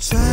Try